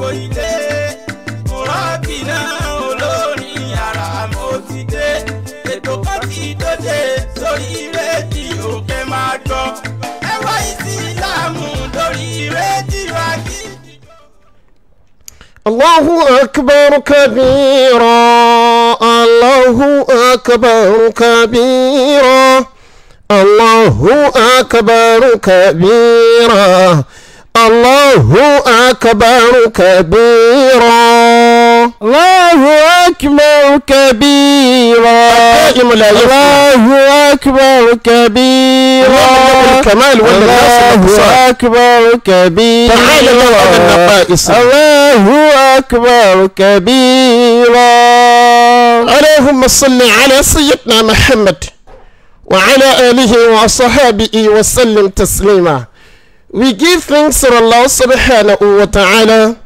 gbogbo ilé rọ́bì náà olórin yàrá mo ti dé ètò kan ti dóde sórí rédíò kẹ́ máa gbọ́ ẹ wá ìsìlámù lórí rédíò àgídì. الله أكبر كبيرا الله أكبر كبيرا الله أكبر كبيرا الله أكبر كبيرا. الله أكبر كبيرا. الله أكبر كبيرا. الكمال الله أكبر كبيرا. الله أكبر كبيرا. اللهم صل على سيدنا محمد وعلى آله وصحابه وسلم تسليما. We give thanks to Allah subhanahu wa ta'ala.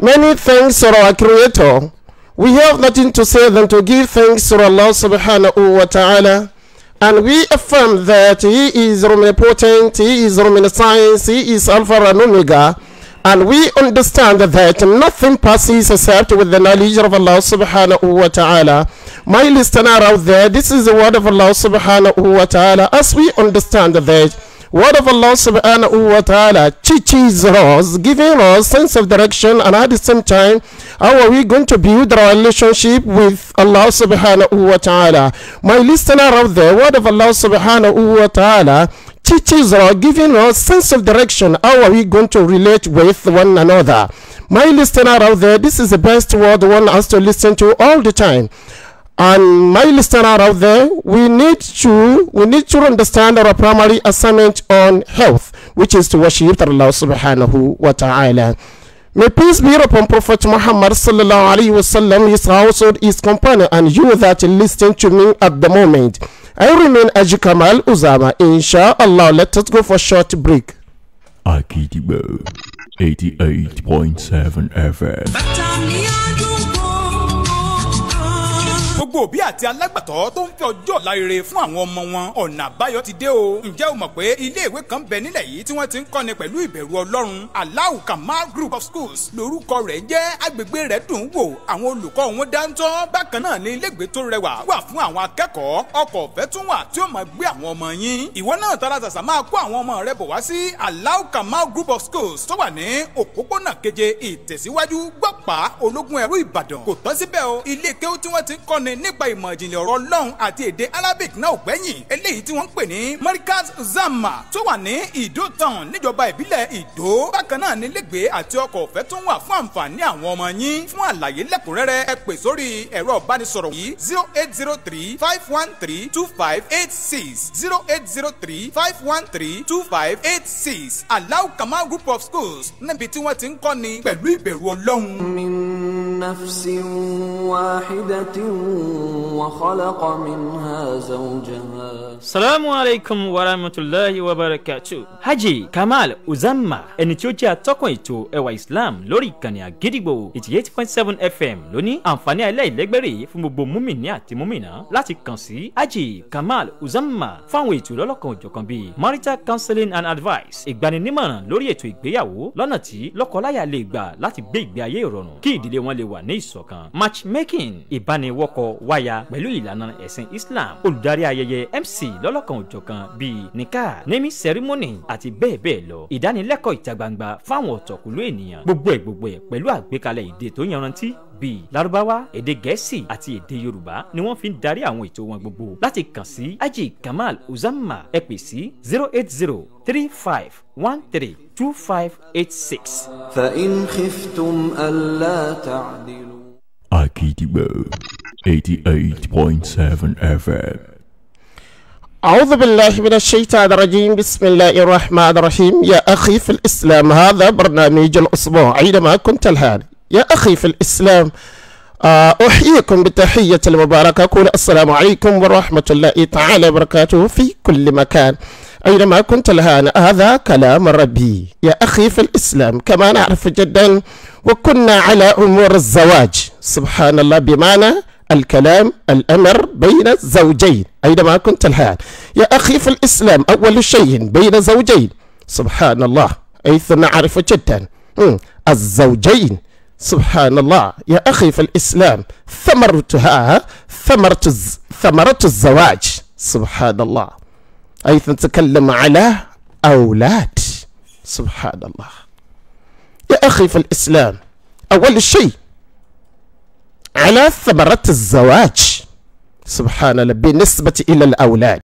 Many thanks to our Creator. We have nothing to say than to give thanks to Allah subhanahu wa ta'ala. And we affirm that He is omnipotent, He is omniscience, He is Alpha and Omega. And we understand that nothing passes except with the knowledge of Allah subhanahu wa ta'ala. My listener out there, this is the word of Allah subhanahu wa ta'ala. As we understand that word of Allah subhanahu wa ta'ala teaches us, giving us sense of direction and at the same time, how are we going to build our relationship with Allah subhanahu wa ta'ala? My listener out there, word of Allah subhanahu wa ta'ala teaches us, giving us sense of direction, how are we going to relate with one another? My listener out there, this is the best word one has to listen to all the time and my listener out there we need to we need to understand our primary assignment on health which is to worship allah subhanahu wa ta'ala. May peace be upon prophet muhammad sallallahu alaihi wasallam his household his companion and you that listen to me at the moment. I remain aji kamal uzama inshallah. Let us go for a short break. Akidibo 88.7 FM. Gbogbo òbí àti alágbàtọ́ tó ń fẹ́ ọjọ́ ọ̀la rere fún àwọn ọmọ wọn ọ̀nà àbáyọ ti dé o. Ǹjẹ́ o mọ̀ pé ilé ìwé kan bẹ nílẹ̀ yìí tí wọ́n ti ń kọ́ni pẹ̀lú ìbẹ̀rù ọlọ́run? Allahu Kamal Group of Schools lórúkọ rẹ̀ jẹ́ agbègbè rẹ̀ dùn wò. Àwọn olùkọ́ wọn dáńtọ́. Bákan náà ní ilégbèé tó rẹwà wà fún àwọn akẹ́kọ̀ọ́. Ọkọ̀ ọ̀fẹ́ tún wà tí ó máa gbé àwọn ọmọ yín. Ìwọ náà tara tàṣà máa kó àwọn ọmọ rẹ bọ̀ wá sí Allahu Kamal Group of Schools tó wà ní òpópónà keje ìtẹ̀síwájú gbọ́pàá ológun nípa ìmọ̀ ìjìnlẹ̀ ọ̀rọ̀ ọlọ́run àti èdè arabic náà ò gbẹ́yìn. Eléyìí tí wọ́n ń pè ní marikaz zama tó wà ní ìdó town níjọba ìbílẹ̀ ìdó. Bákan náà nílégbèé àti ọkọ̀ ọ̀fẹ́ tó ń wà fún àǹfààní àwọn ọmọ yín. Fún àlàyé lẹ́kùnrẹ́rẹ́ ẹ pè sórí ẹ̀rọ ìbánisọ̀rọ̀ yìí zero eight zero three five one three two five eight six. zero eight zero three five one three two five eight six. Allahu Kamal group of schools níbi tí wọ́n ti ń kọ́ni pẹ̀lú ìbẹ̀rù ọlọ́run. من نفس واحدة وخلق منها زوجها salamu alaikum warahmatulahi wabarakatu hajj kamal uzama ẹni tí ó jẹ́ atọ́kùn ètò ẹwà islam lórí ìkànnì àgídìgbò eighty eight point seven fm ló ní àǹfààní aláìlẹ́gbẹ̀rẹ̀ fún gbogbo múmìnì àti múmìnà láti kàn sí hajj kamal uzama fáwọn ètò lọ́lọ́kan òjọ̀kan bíi marital counseling and advice ìgbaninímọ̀ràn lórí ètò ìgbéyàwó lọ́nà tí lọ́kọláya lè gbà láti gbé ìgbé ayé ìrọ̀rùn kí ìdílé wọn lè wà ní ìṣọ̀kan. Matchmaking ìbániwọ́kọ wáyà pẹ̀lú ìlànà ẹ̀sìn islam. Olùdarí ayẹyẹ mc lọ́lọ́kan òjọ̀kan bíi nika naming ceremony àti bẹ́ẹ̀ bẹ́ẹ̀ lọ. Ìdánilẹ́kọ̀ọ́ ìta gbangba fáwọn ọ̀tọ̀kùlú ènìyàn. Gbogbo ẹ̀ gbogbo ẹ̀ pẹ̀lú àgbékalẹ̀ èdè tó yanrantí bíi Lárúbáwá èdè Gẹ̀ẹ́sì àti èdè Yorùbá ni wọ́n fi ń darí àwọn ètò wọn gbogbo. Láti kàn sí Haji Kamal Uzama ẹ sí zero eight zero three five one three two five eight six. فإن خفتم ألا تعدلوا. Akidibo 88.7 FM. أعوذ بالله من الشيطان الرجيم. بسم الله الرحمن الرحيم. يا أخي في الإسلام هذا برنامج الأسبوع. أينما كنت الآن يا أخي في الإسلام أحييكم بتحية المباركة. أقول السلام عليكم ورحمة الله تعالى وبركاته في كل مكان. أينما كنت الآن هذا كلام ربي. يا أخي في الإسلام كما نعرف جدا وكنا على أمور الزواج. سبحان الله بمعنى الكلام الأمر بين الزوجين. أينما كنت الآن. يا أخي في الإسلام أول شيء بين زوجين. سبحان الله. حيث نعرف جدا. الزوجين. سبحان الله يا أخي في الإسلام ثمرتها ثمرة ثمرة الزواج. سبحان الله حيث نتكلم على أولاد. سبحان الله يا أخي في الإسلام أول شيء على ثمرة الزواج. سبحان الله بالنسبة إلى الأولاد.